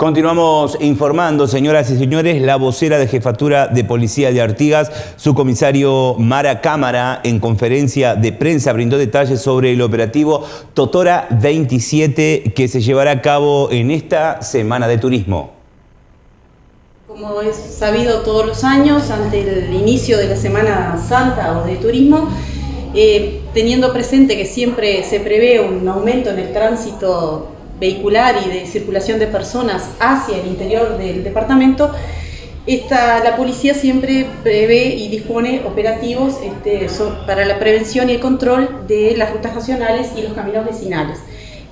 Continuamos informando, señoras y señores, la vocera de Jefatura de Policía de Artigas, su comisario Mara Cámara, en conferencia de prensa brindó detalles sobre el operativo Totora 27 que se llevará a cabo en esta Semana de Turismo. Como es sabido todos los años, ante el inicio de la Semana Santa o de Turismo, eh, teniendo presente que siempre se prevé un aumento en el tránsito vehicular y de circulación de personas hacia el interior del departamento, esta, la policía siempre prevé y dispone operativos este, para la prevención y el control de las rutas nacionales y los caminos vecinales.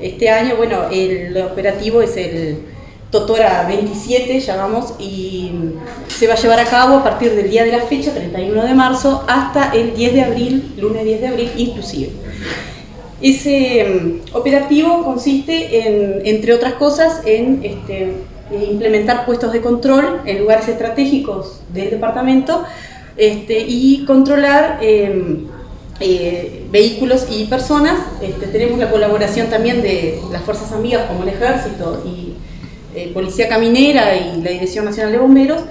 Este año, bueno, el operativo es el Totora 27, llamamos, y se va a llevar a cabo a partir del día de la fecha, 31 de marzo, hasta el 10 de abril, lunes 10 de abril inclusive. Ese mm, operativo consiste, en, entre otras cosas, en este, implementar puestos de control en lugares estratégicos del departamento este, y controlar em, eh, vehículos y personas. Este, tenemos la colaboración también de las fuerzas amigas como el Ejército y eh, Policía Caminera y la Dirección Nacional de Bomberos.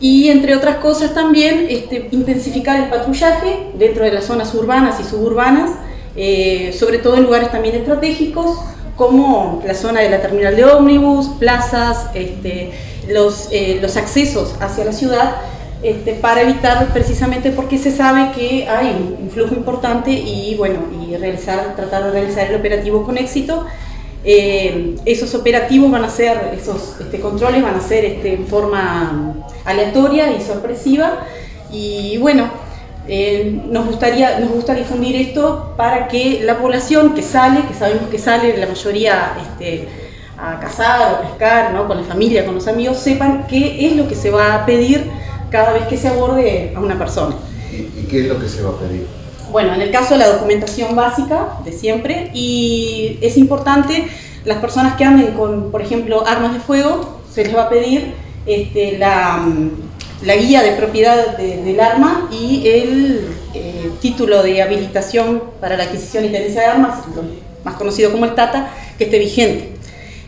Y entre otras cosas también intensificar el patrullaje dentro de las zonas urbanas y suburbanas eh, sobre todo en lugares también estratégicos como la zona de la terminal de ómnibus, plazas, este, los, eh, los, accesos hacia la ciudad, este, para evitar precisamente porque se sabe que hay un, flujo importante y bueno, y realizar, tratar de realizar el operativo con éxito. Eh, esos operativos van a ser, esos este, controles van a ser este, en forma aleatoria y sorpresiva y bueno, eh, nos, gustaría, nos gusta difundir esto para que la población que sale, que sabemos que sale la mayoría este, a cazar o pescar, ¿no? con la familia, con los amigos, sepan qué es lo que se va a pedir cada vez que se aborde a una persona. ¿Y qué es lo que se va a pedir? Bueno, en el caso de la documentación básica de siempre, y es importante, las personas que anden con, por ejemplo, armas de fuego, se les va a pedir este, la la guía de propiedad del arma y el eh, título de habilitación para la adquisición y tenencia de armas, más conocido como el TATA, que esté vigente.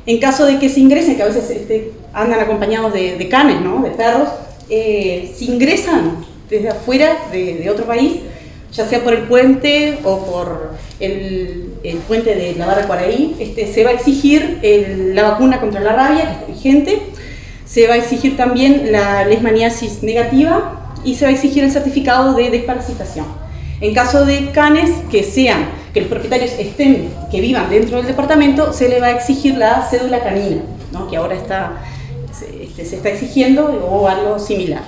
En caso de que se ingresen, que a veces este, andan acompañados de, canes, ¿no? de perros, eh, si ingresan desde afuera de, otro país, ya sea por el puente o por el, puente de la barra Cuaraí, este, se va a exigir la vacuna contra la rabia, que esté vigente, se va a exigir también la lesmaniasis negativa y se va a exigir el certificado de desparasitación. En caso de canes que sean, que los propietarios estén, que vivan dentro del departamento, se le va a exigir la cédula canina, que ahora está, se, este, se está exigiendo o algo similar.